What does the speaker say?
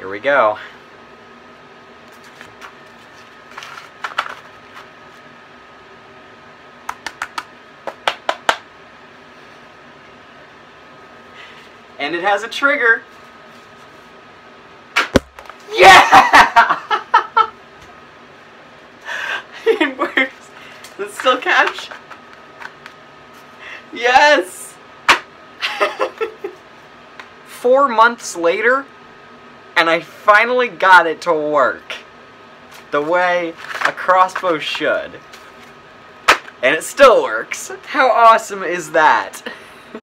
Here we go. And it has a trigger. Yeah! it works. Does it still catch? Yes! Four months later, and I finally got it to work. The way a crossbow should. And it still works. How awesome is that?